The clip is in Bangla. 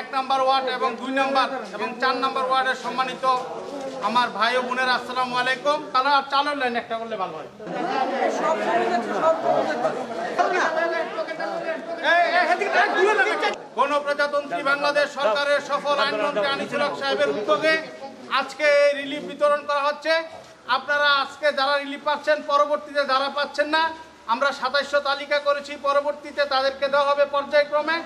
এক নাম্বার ওয়ার্ড এবং দুই নাম্বার এবং চার নাম্বার ওয়ার্ডের সম্মানিত আমার ভাই ও বোনের আসসালাম আলাইকুম। তারা চালের লাইন একটা করলে ভালো হয়। গণপ্রজাতন্ত্রী বাংলাদেশ সরকারের সফল আইনমন্ত্রী আনিসুল সাহেবের উদ্যোগে আজকে রিলিফ বিতরণ করা হচ্ছে। আপনারা আজকে যারা রিলিফ পাচ্ছেন, পরবর্তীতে যারা পাচ্ছেন না, আমরা সাতাইশশো তালিকা করেছি, পরবর্তীতে তাদেরকে দেওয়া হবে পর্যায়ক্রমে।